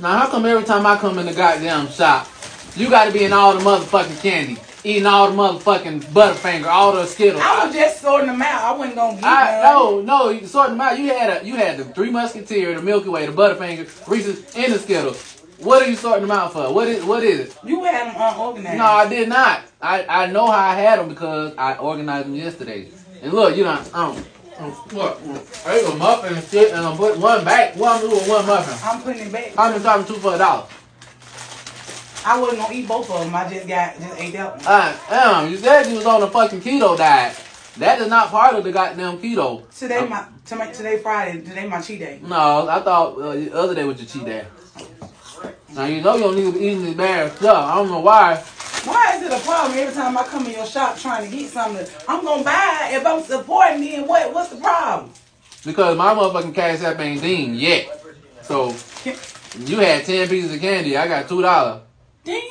Now, how come every time I come in the goddamn shop, you got to be in all the motherfucking candy, eating all the motherfucking Butterfinger, all the Skittles? I was just sorting them out. I wasn't gonna get I, none. no, no, you sorting them out. You had a, you had the Three Musketeer, the Milky Way, the Butterfinger, Reese's, and the Skittles. What are you sorting them out for? What is what is it? You had them unorganized. No, I did not. I, I know how I had them because I organized them yesterday. And look, you know, um, um, look, I ate a muffin and shit, and I'm putting one back, one little one muffin. I'm putting it back. I'm just talking two for a dollar. I wasn't gonna eat both of them. I just got just ate that one. Uh, damn, you said you was on a fucking keto diet. That is not part of the goddamn keto. Today my today, today Friday. Today my cheat day. No, I thought uh, the other day was your cheat day. Now you know you don't need to be eating this bad stuff. I don't know why. Why is it a problem every time I come in your shop trying to get something? I'm gonna buy it. If I'm supporting you, and what what's the problem? Because my motherfucking cash app ain't ding yet. So you had ten pieces of candy. I got two dollars. Ding